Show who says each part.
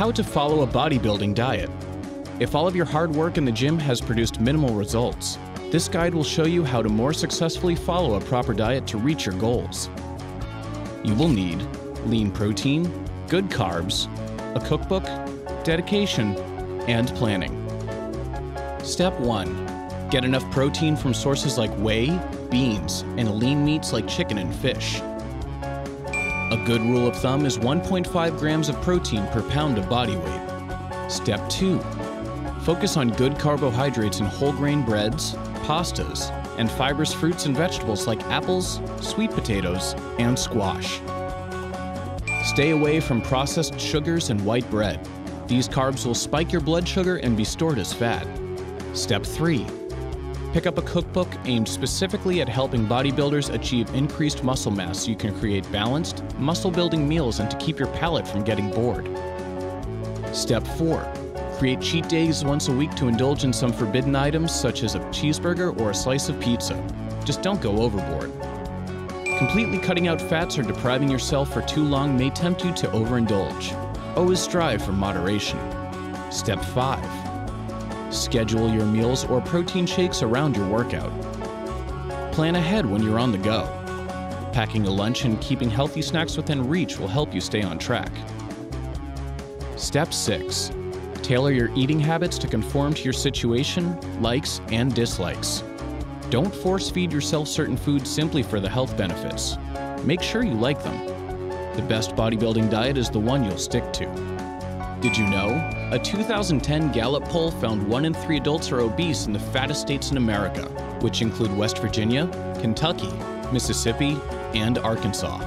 Speaker 1: How to follow a bodybuilding diet. If all of your hard work in the gym has produced minimal results, this guide will show you how to more successfully follow a proper diet to reach your goals. You will need lean protein, good carbs, a cookbook, dedication, and planning. Step 1. Get enough protein from sources like whey, beans, and lean meats like chicken and fish. A good rule of thumb is 1.5 grams of protein per pound of body weight. Step 2. Focus on good carbohydrates in whole grain breads, pastas, and fibrous fruits and vegetables like apples, sweet potatoes, and squash. Stay away from processed sugars and white bread. These carbs will spike your blood sugar and be stored as fat. Step 3. Pick up a cookbook aimed specifically at helping bodybuilders achieve increased muscle mass so you can create balanced, muscle building meals and to keep your palate from getting bored. Step 4. Create cheat days once a week to indulge in some forbidden items such as a cheeseburger or a slice of pizza. Just don't go overboard. Completely cutting out fats or depriving yourself for too long may tempt you to overindulge. Always strive for moderation. Step 5. Schedule your meals or protein shakes around your workout. Plan ahead when you're on the go. Packing a lunch and keeping healthy snacks within reach will help you stay on track. Step 6. Tailor your eating habits to conform to your situation, likes, and dislikes. Don't force feed yourself certain foods simply for the health benefits. Make sure you like them. The best bodybuilding diet is the one you'll stick to. Did you know? A 2010 Gallup poll found one in three adults are obese in the fattest states in America, which include West Virginia, Kentucky, Mississippi, and Arkansas.